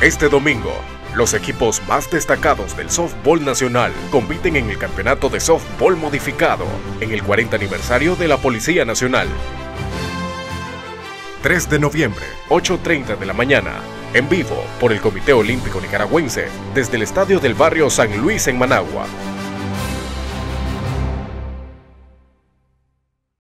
Este domingo, los equipos más destacados del softball nacional compiten en el Campeonato de Softball Modificado en el 40 aniversario de la Policía Nacional. 3 de noviembre, 8.30 de la mañana, en vivo por el Comité Olímpico Nicaragüense desde el Estadio del Barrio San Luis en Managua.